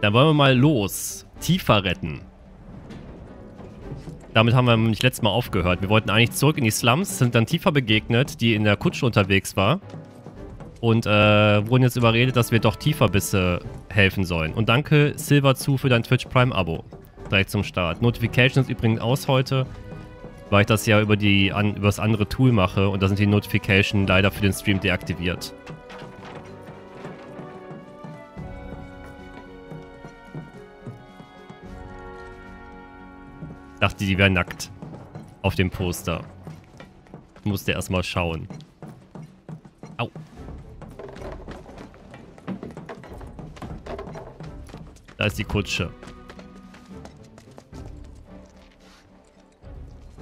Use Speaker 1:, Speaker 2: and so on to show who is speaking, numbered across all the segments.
Speaker 1: Dann wollen wir mal los. Tiefer retten. Damit haben wir nämlich letztes Mal aufgehört. Wir wollten eigentlich zurück in die Slums, sind dann Tiefer begegnet, die in der Kutsche unterwegs war. Und äh, wurden jetzt überredet, dass wir doch Tieferbisse helfen sollen. Und danke Silver zu für dein Twitch Prime Abo. Direkt zum Start. Notifications übrigens aus heute, weil ich das ja über, die, an, über das andere Tool mache. Und da sind die Notifications leider für den Stream deaktiviert. Dachte, die wäre nackt. Auf dem Poster. Musste erstmal schauen. Au. Da ist die Kutsche.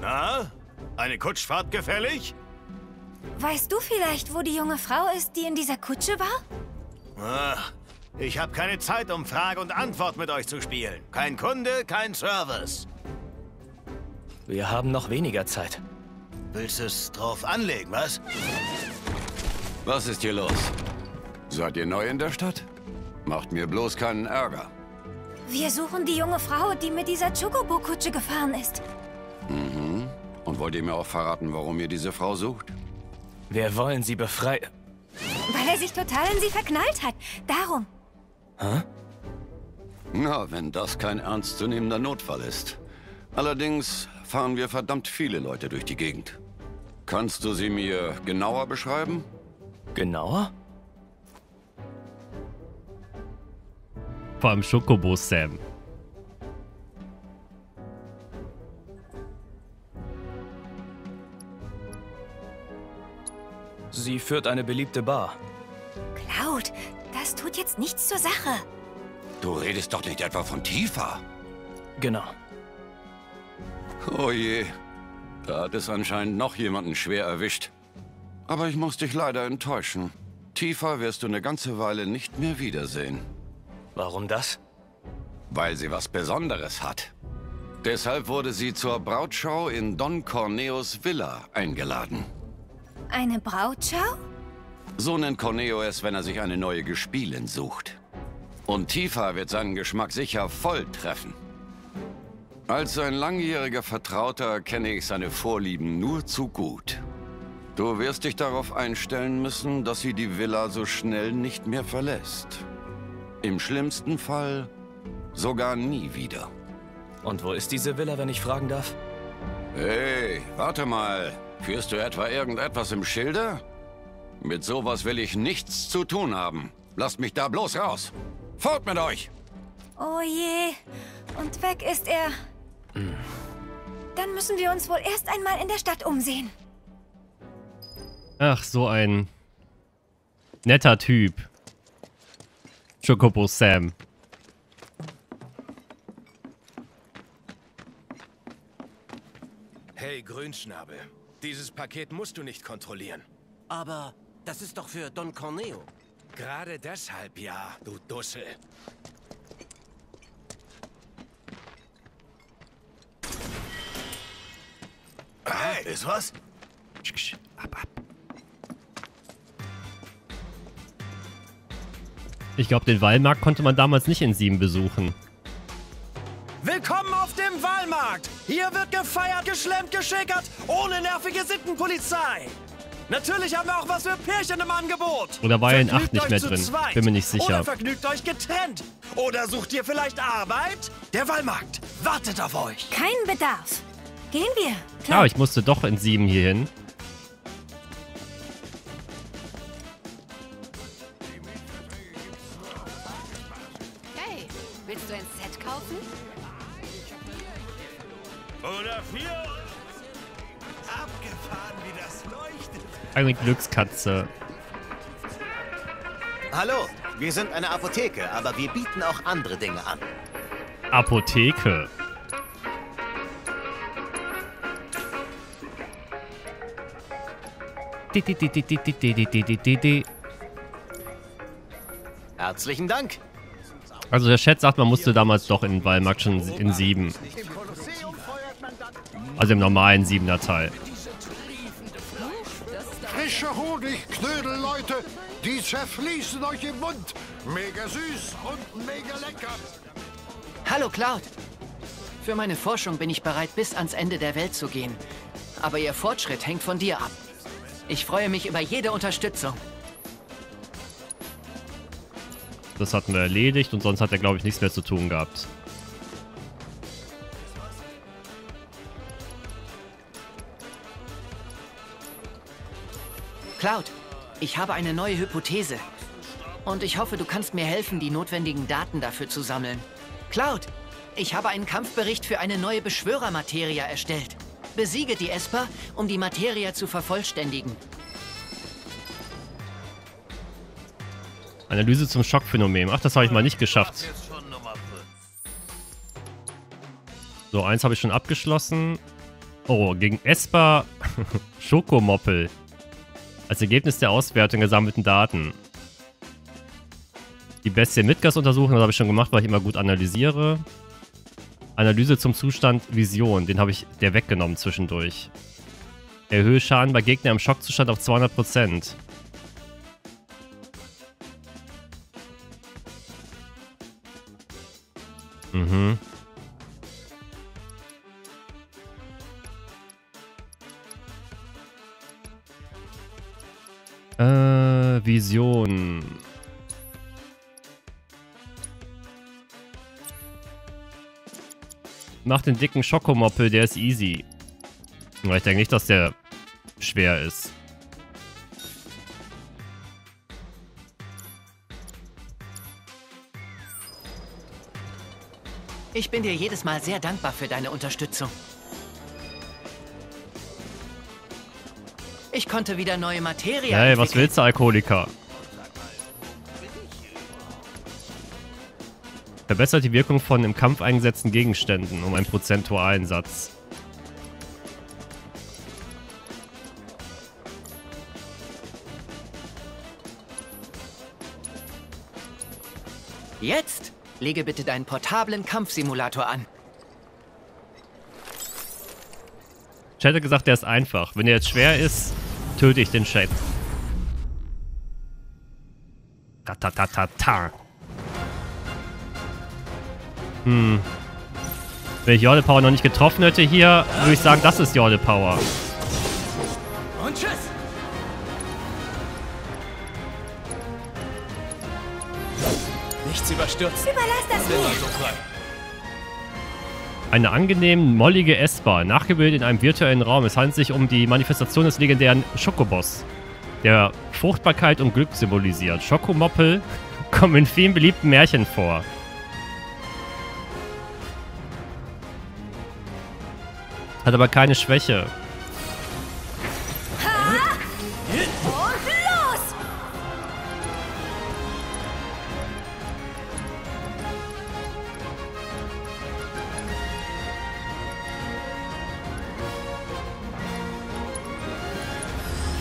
Speaker 2: Na? Eine Kutschfahrt gefällig?
Speaker 3: Weißt du vielleicht, wo die junge Frau ist, die in dieser Kutsche war?
Speaker 2: Ach, ich habe keine Zeit, um Frage und Antwort mit euch zu spielen. Kein Kunde, kein Service.
Speaker 4: Wir haben noch weniger Zeit.
Speaker 2: Willst es drauf anlegen, was?
Speaker 5: Was ist hier los? Seid ihr neu in der Stadt? Macht mir bloß keinen Ärger.
Speaker 3: Wir suchen die junge Frau, die mit dieser Chocobo-Kutsche gefahren ist.
Speaker 5: Mhm. Und wollt ihr mir auch verraten, warum ihr diese Frau sucht?
Speaker 4: Wir wollen sie befreien.
Speaker 3: Weil er sich total in sie verknallt hat. Darum.
Speaker 4: Hä?
Speaker 5: Na, wenn das kein ernstzunehmender Notfall ist. Allerdings fahren wir verdammt viele Leute durch die Gegend. Kannst du sie mir genauer beschreiben?
Speaker 4: Genauer?
Speaker 1: Vor allem Schokobo Sam.
Speaker 4: Sie führt eine beliebte Bar.
Speaker 3: Cloud, das tut jetzt nichts zur Sache.
Speaker 5: Du redest doch nicht etwa von Tifa.
Speaker 4: Genau.
Speaker 5: Oh je. Da hat es anscheinend noch jemanden schwer erwischt. Aber ich muss dich leider enttäuschen. Tifa wirst du eine ganze Weile nicht mehr wiedersehen.
Speaker 4: Warum das?
Speaker 5: Weil sie was Besonderes hat. Deshalb wurde sie zur Brautschau in Don Corneos Villa eingeladen.
Speaker 3: Eine Brautschau?
Speaker 5: So nennt Corneo es, wenn er sich eine neue Gespielin sucht. Und Tifa wird seinen Geschmack sicher voll treffen. Als sein langjähriger Vertrauter kenne ich seine Vorlieben nur zu gut. Du wirst dich darauf einstellen müssen, dass sie die Villa so schnell nicht mehr verlässt. Im schlimmsten Fall sogar nie wieder.
Speaker 4: Und wo ist diese Villa, wenn ich fragen darf?
Speaker 5: Hey, warte mal. Führst du etwa irgendetwas im Schilde? Mit sowas will ich nichts zu tun haben. Lasst mich da bloß raus. Fort mit euch!
Speaker 3: Oh je. Und weg ist er. Dann müssen wir uns wohl erst einmal in der Stadt umsehen.
Speaker 1: Ach, so ein netter Typ. Chocobo Sam.
Speaker 2: Hey, Grünschnabel. Dieses Paket musst du nicht kontrollieren.
Speaker 6: Aber das ist doch für Don Corneo.
Speaker 2: Gerade deshalb ja, du Dussel. Hey, ist was?
Speaker 1: Ab, ab. Ich glaube, den Wallmarkt konnte man damals nicht in Sieben besuchen.
Speaker 7: Willkommen auf dem Wahlmarkt! Hier wird gefeiert, geschlemmt, geschickert, ohne nervige Sittenpolizei! Natürlich haben wir auch was für Pärchen im Angebot!
Speaker 1: Oder war er in
Speaker 7: Vergnügt
Speaker 1: 8 nicht mehr drin?
Speaker 7: zweit.
Speaker 1: Bin mir nicht sicher.
Speaker 7: Oder vergnügt euch getrennt! Oder sucht ihr vielleicht Arbeit? Der Wahlmarkt wartet auf euch!
Speaker 3: Kein Bedarf. Gehen wir.
Speaker 1: Ja,
Speaker 3: Klar.
Speaker 1: ich musste doch in Sieben hier hin.
Speaker 8: Hey, willst du ein Set kaufen?
Speaker 2: Oder vier? Abgefahren, wie das leuchtet.
Speaker 1: Eine Glückskatze.
Speaker 6: Hallo, wir sind eine Apotheke, aber wir bieten auch andere Dinge an.
Speaker 1: Apotheke.
Speaker 6: Herzlichen Dank.
Speaker 1: Also der Chat sagt, man musste damals doch in den Wallmarkt schon in 7. Also im normalen 7er Teil.
Speaker 9: Frischer Honig, Knödel, Leute. Die zerfließen euch im Mund. Mega süß und mega lecker.
Speaker 10: Hallo Cloud. Für meine Forschung bin ich bereit, bis ans Ende der Welt zu gehen. Aber ihr Fortschritt hängt von dir ab. Ich freue mich über jede Unterstützung.
Speaker 1: Das hatten wir erledigt und sonst hat er, glaube ich, nichts mehr zu tun gehabt.
Speaker 10: Cloud, ich habe eine neue Hypothese. Und ich hoffe, du kannst mir helfen, die notwendigen Daten dafür zu sammeln. Cloud, ich habe einen Kampfbericht für eine neue Beschwörermateria erstellt. Besiege die Esper, um die Materia zu vervollständigen.
Speaker 1: Analyse zum Schockphänomen. Ach, das habe ich mal nicht geschafft. So, eins habe ich schon abgeschlossen. Oh, gegen Esper Schokomoppel. Als Ergebnis der Auswertung gesammelten Daten. Die Bestie Midgas untersuchen, das habe ich schon gemacht, weil ich immer gut analysiere. Analyse zum Zustand Vision, den habe ich der weggenommen zwischendurch. Erhöhe Schaden bei Gegnern im Schockzustand auf 200%. Mhm. Äh, Vision. Mach den dicken Schokomoppel, der ist easy. Aber ich denke nicht, dass der schwer ist.
Speaker 10: Ich bin dir jedes Mal sehr dankbar für deine Unterstützung. Ich konnte wieder neue Materie
Speaker 1: Hey, was willst du, Alkoholiker? Verbessert die Wirkung von im Kampf eingesetzten Gegenständen um einen prozentualen Satz.
Speaker 10: Jetzt lege bitte deinen portablen Kampfsimulator an.
Speaker 1: Chat hat gesagt, der ist einfach. Wenn er jetzt schwer ist, töte ich den Chat. Ratatatata. Hm. Wenn ich Jorde Power noch nicht getroffen hätte hier, würde ich sagen, das ist Jorde Power.
Speaker 6: Und tschüss!
Speaker 4: Nichts überstürzen.
Speaker 3: Überlass das mir.
Speaker 4: Immer so frei.
Speaker 1: Eine angenehm mollige Esper, nachgebildet in einem virtuellen Raum. Es handelt sich um die Manifestation des legendären Schokoboss, der Fruchtbarkeit und Glück symbolisiert. Schokomoppel kommen in vielen beliebten Märchen vor. Hat aber keine Schwäche.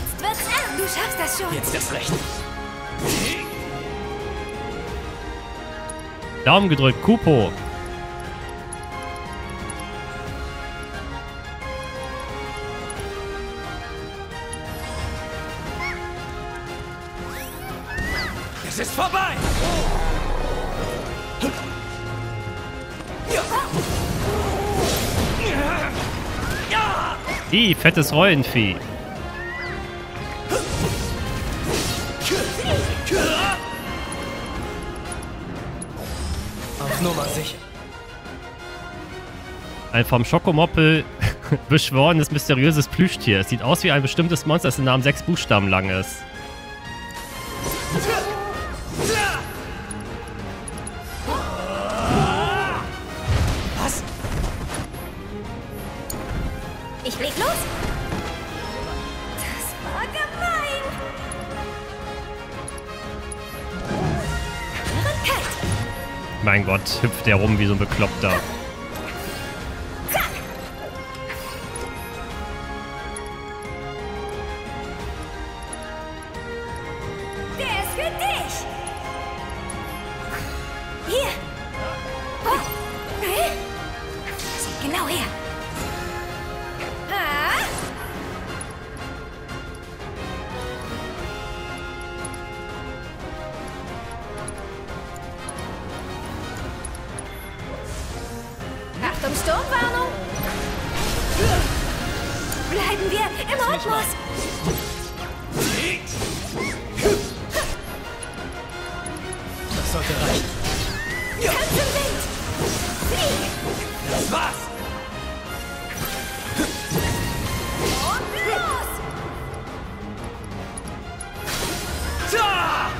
Speaker 3: Jetzt wird's eng. Du schaffst das schon.
Speaker 4: Jetzt erst recht.
Speaker 1: Daumen gedrückt, Kupo. Fettes Rollenvieh.
Speaker 4: Auf Nummer sicher.
Speaker 1: Ein vom Schokomoppel beschworenes, mysteriöses Plüschtier. Es sieht aus wie ein bestimmtes Monster, das den Namen sechs Buchstaben lang ist.
Speaker 3: Leg los. Das war gemein.
Speaker 1: Mein Gott, hüpft der rum wie so ein Bekloppter.
Speaker 4: Sollte reichen.
Speaker 3: Tanz im Wind! Flieg!
Speaker 4: Das war's!
Speaker 3: Und los!
Speaker 4: Tja!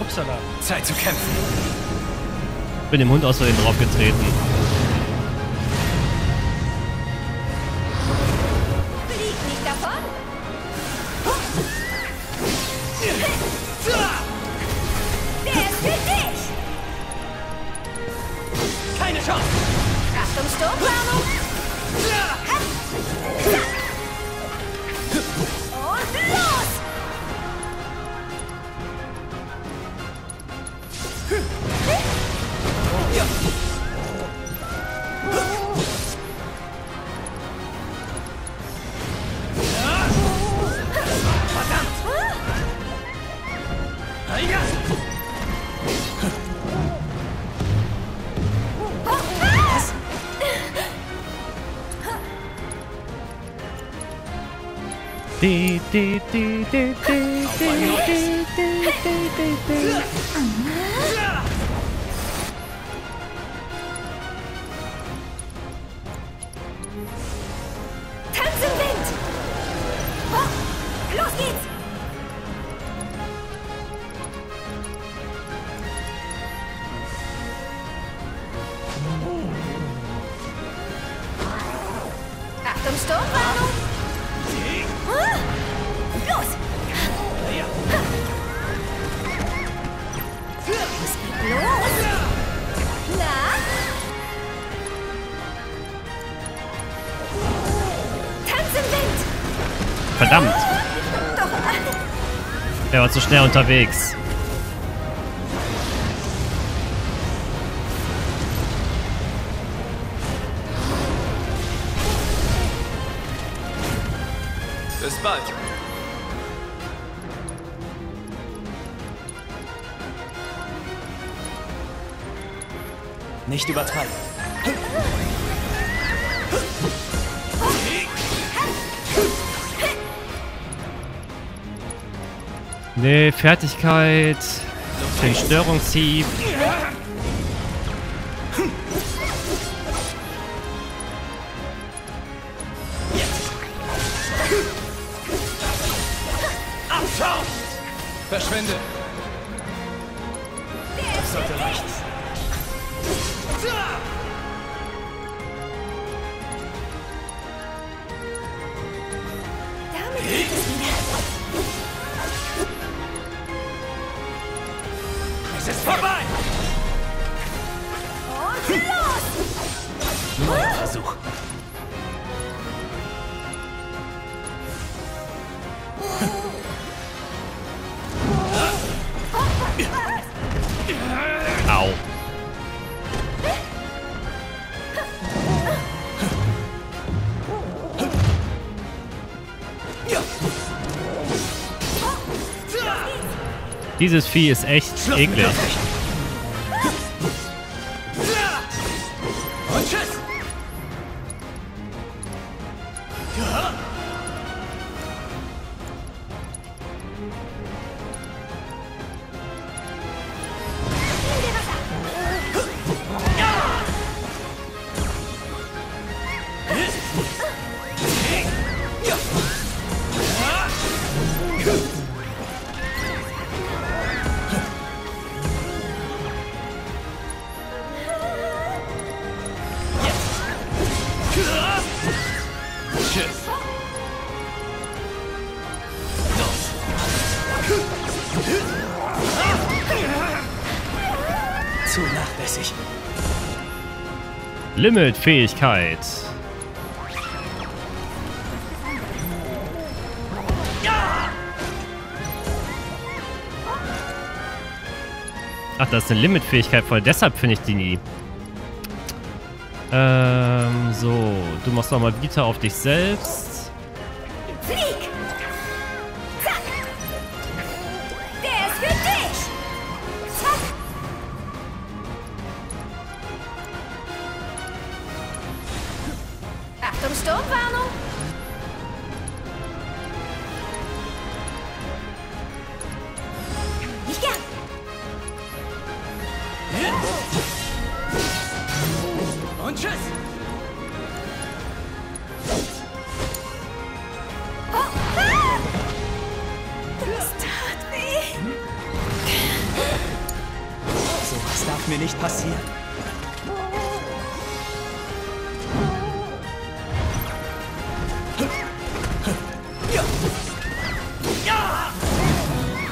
Speaker 6: Upsala.
Speaker 4: Zeit zu kämpfen.
Speaker 1: Bin dem Hund aus Versehen draufgetreten.
Speaker 3: ティィィィィィィィィ
Speaker 1: Verdammt, er war zu schnell unterwegs.
Speaker 4: Bis bald. Nicht übertreiben.
Speaker 1: Nee, Fertigkeit. Den Störungshieb.
Speaker 4: Verschwinde! Das sollte reichen. Vorbei!
Speaker 3: Und los!
Speaker 4: Neuer Versuch.
Speaker 1: Dieses Vieh ist echt eklig. Limit-Fähigkeit. Ach, das ist eine Limit-Fähigkeit voll. Deshalb finde ich die nie. Ähm, so. Du machst nochmal Vita auf dich selbst.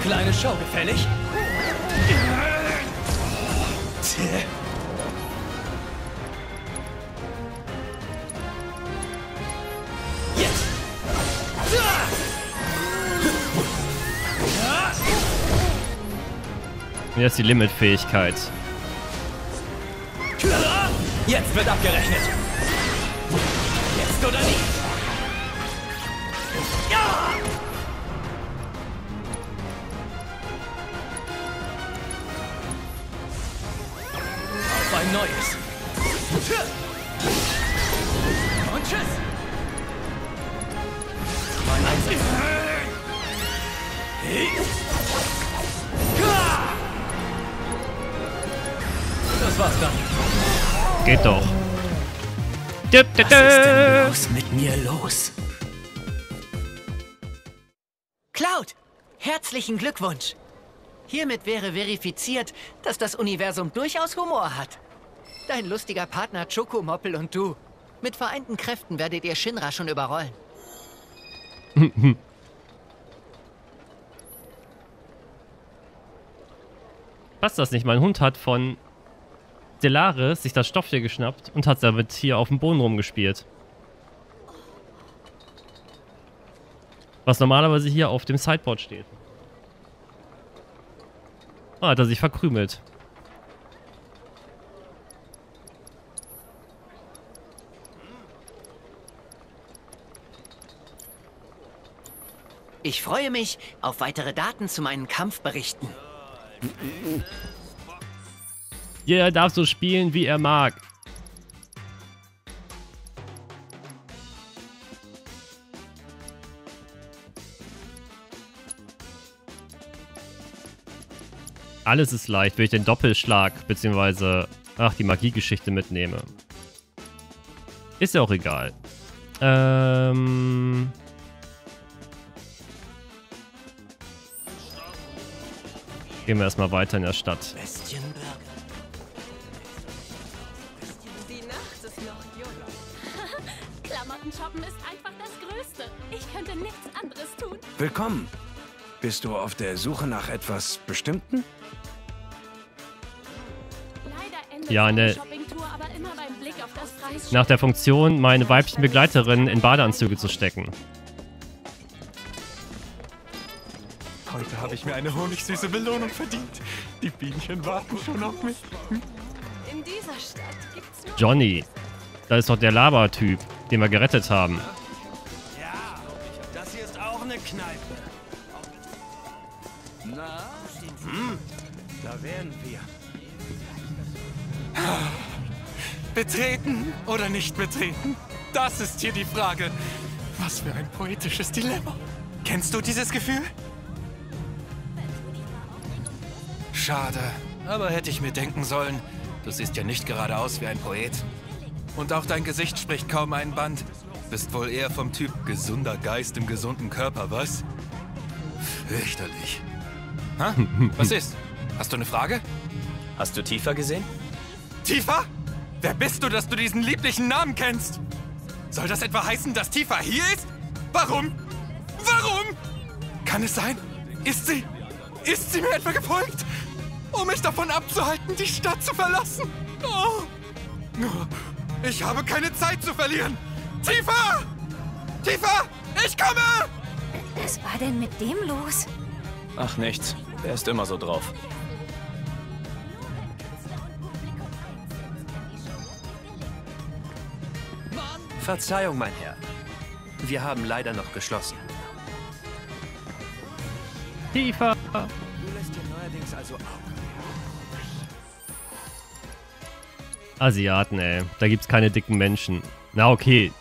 Speaker 4: Kleine Show gefällig? Jetzt.
Speaker 1: Ist die Limitfähigkeit.
Speaker 4: Jetzt wird abgerechnet. Was ist denn
Speaker 1: dip.
Speaker 4: bloß mit mir los?
Speaker 10: Cloud, herzlichen Glückwunsch. Hiermit wäre verifiziert, dass das Universum durchaus Humor hat. Dein lustiger Partner Chocomoppel und du. Mit vereinten Kräften werdet ihr Shinra schon überrollen.
Speaker 1: Passt das nicht? Mein Hund hat von Stellaris sich das Stofftier geschnappt und hat damit hier auf dem Boden rumgespielt. Was normalerweise hier auf dem Sideboard steht. Ah, hat er sich verkrümelt.
Speaker 10: Ich freue mich auf weitere Daten zu meinen Kampfberichten.
Speaker 1: Jeder darf so spielen, wie er mag. Alles ist leicht, wenn ich den Doppelschlag bzw. ach die Magiegeschichte mitnehme. Ist ja auch egal. Ähm Gehen wir erstmal weiter in der Stadt.
Speaker 4: Bestienburger.
Speaker 8: Könnte nichts anderes tun.
Speaker 11: Willkommen. Bist du auf der Suche nach etwas Bestimmten?
Speaker 1: Ja,
Speaker 8: meine Shoppingtour aber immer beim Blick auf das Preisschild.
Speaker 1: nach der Funktion, meine weiblichen Begleiterinnen in Badeanzüge zu stecken.
Speaker 12: Heute habe ich mir eine honigsüße Belohnung verdient. Die Bienchen warten schon auf mich.
Speaker 8: In dieser Stadt gibt's nur
Speaker 1: Johnny. Das ist doch der Lava-Typ, den wir gerettet haben.
Speaker 6: Kneipe.
Speaker 11: Na?
Speaker 6: Hm, da wären wir.
Speaker 12: Betreten oder nicht betreten? Das ist hier die Frage. Was für ein poetisches Dilemma. Kennst du dieses Gefühl? Schade, aber hätte ich mir denken sollen, du siehst ja nicht gerade aus wie ein Poet. Und auch dein Gesicht spricht kaum einen Band. Bist wohl eher vom Typ gesunder Geist im gesunden Körper, was? Fürchterlich. Ha? Was ist? Hast du eine Frage?
Speaker 4: Hast du Tifa gesehen?
Speaker 12: Tifa? Wer bist du, dass du diesen lieblichen Namen kennst? Soll das etwa heißen, dass Tifa hier ist? Warum? Warum? Kann es sein? Ist sie? Ist sie mir etwa gefolgt? Um mich davon abzuhalten, die Stadt zu verlassen? Oh. Nur, ich habe keine Zeit zu verlieren. Tifa! Tifa! Ich komme!
Speaker 3: Was war denn mit dem los?
Speaker 4: Ach, nichts. Er ist immer so drauf. Verzeihung, mein Herr. Wir haben leider noch geschlossen.
Speaker 1: Tifa!
Speaker 6: Du lässt dir neuerdings also auch.
Speaker 1: Asiaten, ey. Da gibt's keine dicken Menschen. Na okay.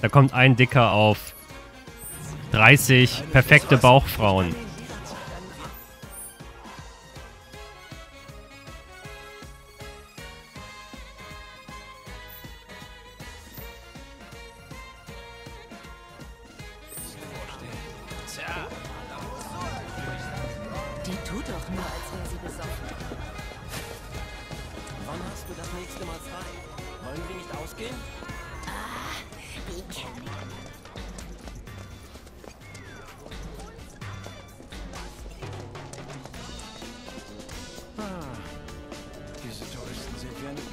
Speaker 1: Da kommt ein Dicker auf 30 perfekte Bauchfrauen.
Speaker 6: Wann hast du das nächste Mal frei? Wollen wir nicht ausgehen?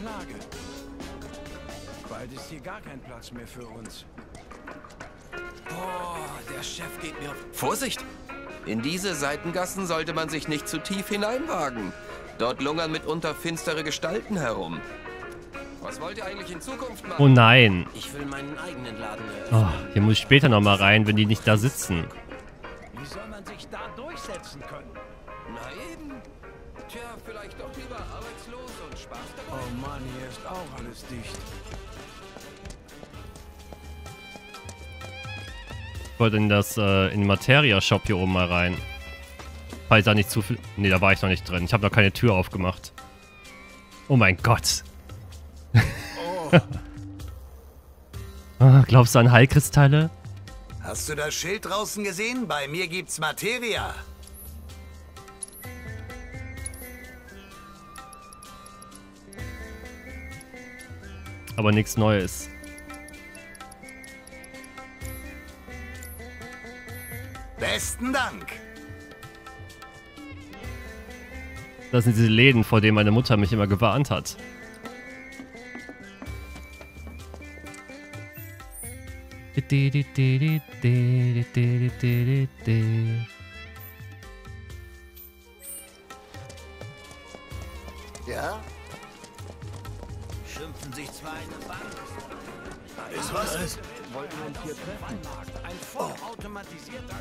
Speaker 11: Plage. Bald ist hier gar kein Platz mehr für uns.
Speaker 6: Boah, der Chef geht mir.
Speaker 13: Vorsicht! In diese Seitengassen sollte man sich nicht zu tief hineinwagen. Dort lungern mitunter finstere Gestalten herum. Was wollt ihr eigentlich in Zukunft machen?
Speaker 1: Oh nein.
Speaker 6: Ich will meinen eigenen Laden eröffnen.
Speaker 1: Oh, hier muss ich später nochmal rein, wenn die nicht da sitzen.
Speaker 11: Wie soll man sich da durchsetzen können?
Speaker 13: Na eben. Tja, vielleicht doch lieber arbeitslos und Spaß dabei.
Speaker 11: Oh Mann, hier ist auch alles dicht.
Speaker 1: Ich wollte in das, äh, in den Materia-Shop hier oben mal rein. Falls da nicht zu viel... Nee, da war ich noch nicht drin. Ich habe noch keine Tür aufgemacht. Oh mein Gott.
Speaker 9: Oh,
Speaker 1: Ah, glaubst du an Heilkristalle?
Speaker 14: Hast du das Schild draußen gesehen? Bei mir gibt's Materia.
Speaker 1: Aber nichts Neues.
Speaker 14: Besten Dank.
Speaker 1: Das sind diese Läden, vor denen meine Mutter mich immer gewarnt hat.
Speaker 14: Ja?
Speaker 6: Schimpfen sich zwei eine Bank.
Speaker 14: Ist was?
Speaker 11: Wollten uns hier treffen? Ein vollautomatisierter...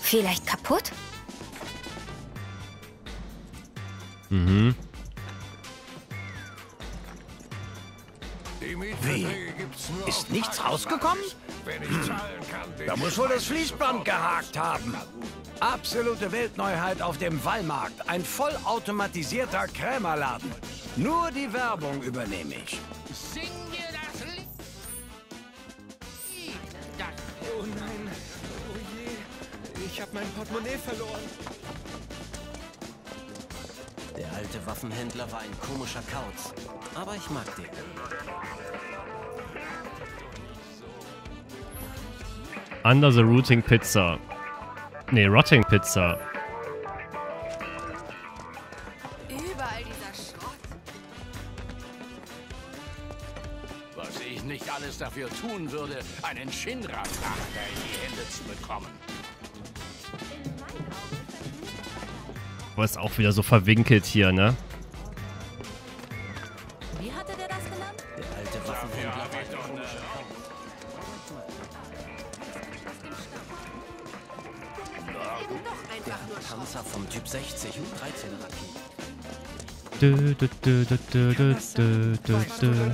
Speaker 3: Vielleicht kaputt?
Speaker 1: Mhm.
Speaker 6: Wie? Ist nichts rausgekommen?
Speaker 9: Preis. Wenn ich zahlen kann, bin
Speaker 11: Da muss wohl das Fließband gehakt haben. Absolute Weltneuheit auf dem Wallmarkt. Ein vollautomatisierter Krämerladen. Nur die Werbung übernehme ich.
Speaker 12: Sing mir das Lied. Das
Speaker 6: Oh nein. Oh je. Ich habe mein Portemonnaie verloren. Der alte Waffenhändler war ein komischer Kauz. Aber ich mag den.
Speaker 1: Under the Routing Pizza. Nee, Rotting Pizza.
Speaker 8: Überall dieser Schrott.
Speaker 9: Was ich nicht alles dafür tun würde, einen Shinra-Frachter in die Hände zu bekommen.
Speaker 1: Aber ist auch wieder so verwinkelt hier, ne?
Speaker 8: Wie hatte der das genannt?
Speaker 6: Der alte Waffenhändler.
Speaker 8: Ja,
Speaker 6: Panzer vom Typ 60 und 13 Raketen.
Speaker 1: Dö, dö, dö, dö, dö, dö, dö.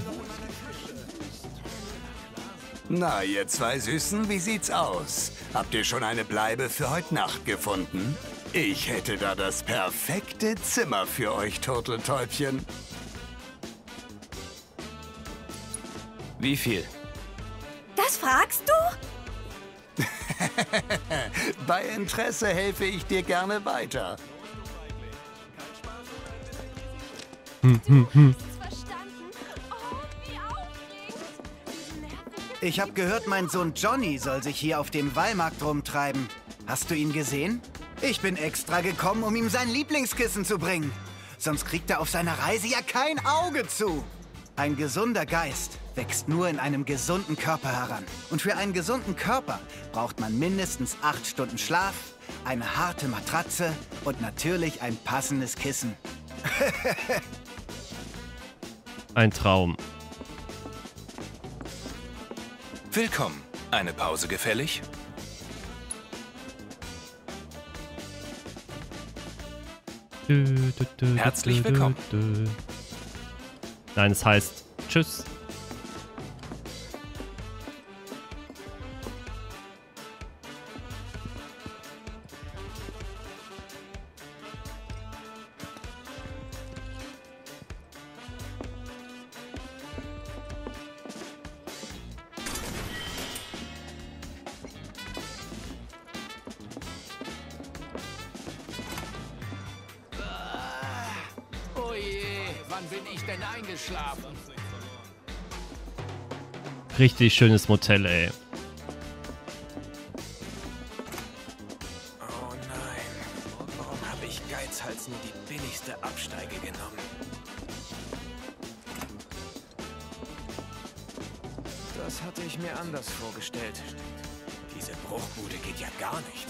Speaker 14: Na, ihr zwei Süßen, wie sieht's aus? Habt ihr schon eine Bleibe für heute Nacht gefunden? Ich hätte da das perfekte Zimmer für euch, Turteltäubchen.
Speaker 4: Wie viel?
Speaker 3: Das fragst du?
Speaker 14: Bei Interesse helfe ich dir gerne weiter.
Speaker 1: Hm, hm, hm.
Speaker 15: Ich habe gehört, mein Sohn Johnny soll sich hier auf dem Wallmarkt rumtreiben. Hast du ihn gesehen? Ich bin extra gekommen, um ihm sein Lieblingskissen zu bringen. Sonst kriegt er auf seiner Reise ja kein Auge zu. Ein gesunder Geist wächst nur in einem gesunden Körper heran. Und für einen gesunden Körper braucht man mindestens acht Stunden Schlaf, eine harte Matratze und natürlich ein passendes Kissen.
Speaker 1: Ein Traum.
Speaker 12: Willkommen. Eine Pause gefällig? Herzlich willkommen.
Speaker 1: Nein, es heißt Tschüss. Richtig schönes Motel, ey.
Speaker 16: Oh nein. Warum habe ich Geizhals nur die billigste Absteige genommen? Das hatte ich mir anders vorgestellt. Diese Bruchbude geht ja gar nicht.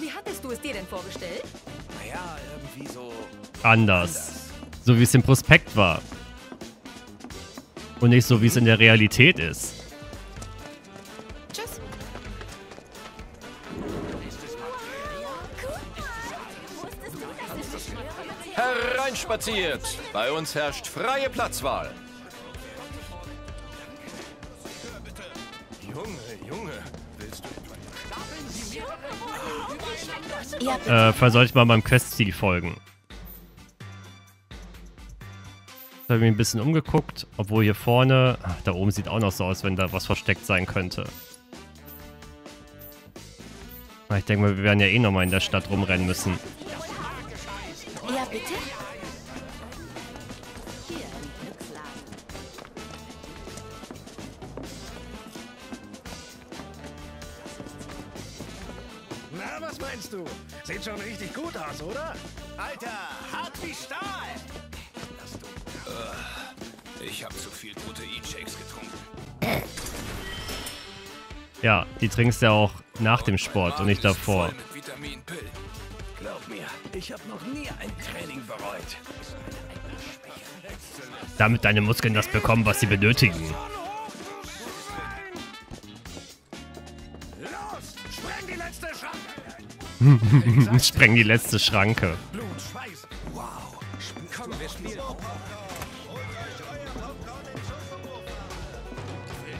Speaker 8: Wie hattest du es dir denn vorgestellt?
Speaker 16: Naja, irgendwie so...
Speaker 1: Anders. So wie es im Prospekt war. Und nicht so, wie es in der Realität ist.
Speaker 5: Hereinspaziert! Bei uns herrscht freie Platzwahl.
Speaker 16: Junge, Junge, willst du...
Speaker 8: Ja,
Speaker 1: Äh, vielleicht sollte ich mal meinem Questziel folgen. Da habe ich mich ein bisschen umgeguckt, obwohl hier vorne, ach, da oben sieht auch noch so aus, wenn da was versteckt sein könnte. Ah, Ich denke mal, wir werden ja eh nochmal in der Stadt rumrennen müssen.
Speaker 8: ja bitte?
Speaker 11: Meinst du? Sieht schon richtig gut aus, oder?
Speaker 16: Alter, hart wie Stahl! Ich habe zu viel Proteinshakes getrunken.
Speaker 1: Ja, die trinkst du ja auch nach dem Sport und nicht davor.
Speaker 16: Glaub mir, ich habe noch nie ein Training bereut.
Speaker 1: Damit deine Muskeln das bekommen, was sie benötigen.
Speaker 11: Spreng die letzte Schranke.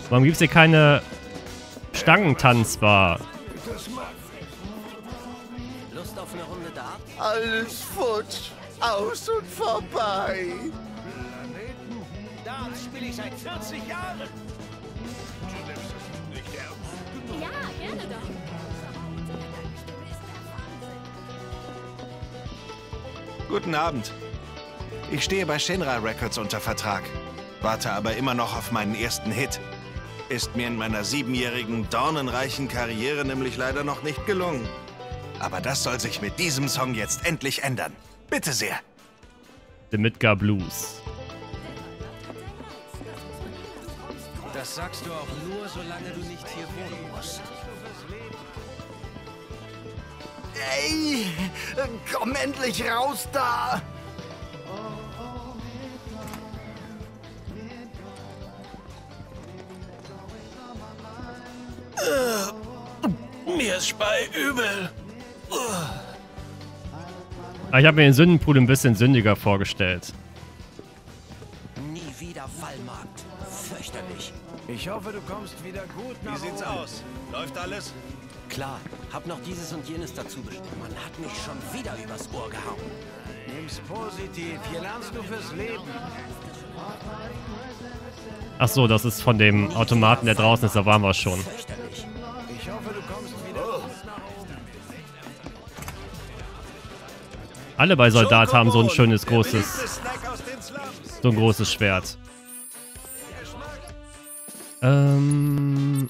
Speaker 1: Warum gibt's hier keine Stangentanzbar?
Speaker 6: Lust auf eine Runde Dart?
Speaker 14: Alles futsch. Aus und vorbei.
Speaker 16: Darts spiele ich seit 40 Jahren.
Speaker 7: Guten Abend. Ich stehe bei Shinra Records unter Vertrag, warte aber immer noch auf meinen ersten Hit. Ist mir in meiner siebenjährigen, dornenreichen Karriere nämlich leider noch nicht gelungen. Aber das soll sich mit diesem Song jetzt endlich ändern. Bitte sehr.
Speaker 1: The Midgar Blues.
Speaker 16: Das sagst du auch nur, solange du nicht hier wohnen musst.
Speaker 14: Ey, komm endlich raus da.
Speaker 16: Mir ist bei übel.
Speaker 1: Ah, ich habe mir den Sündenpool ein bisschen sündiger vorgestellt.
Speaker 6: Nie wieder Wallmarkt. Fürchterlich.
Speaker 11: Ich hoffe, du kommst wieder gut nach
Speaker 16: Wie sieht's aus? Läuft alles?
Speaker 6: Klar, hab noch dieses und jenes dazu bestimmt. Man hat mich schon wieder übers Ohr gehauen.
Speaker 11: Nimm's positiv. Hier lernst du fürs Leben.
Speaker 1: Ach so, das ist von dem Automaten, der draußen ist. Da waren wir schon.
Speaker 11: Ich hoffe, du kommst wieder.
Speaker 1: Alle bei Soldat haben so ein schönes großes, so ein großes Schwert. Ähm,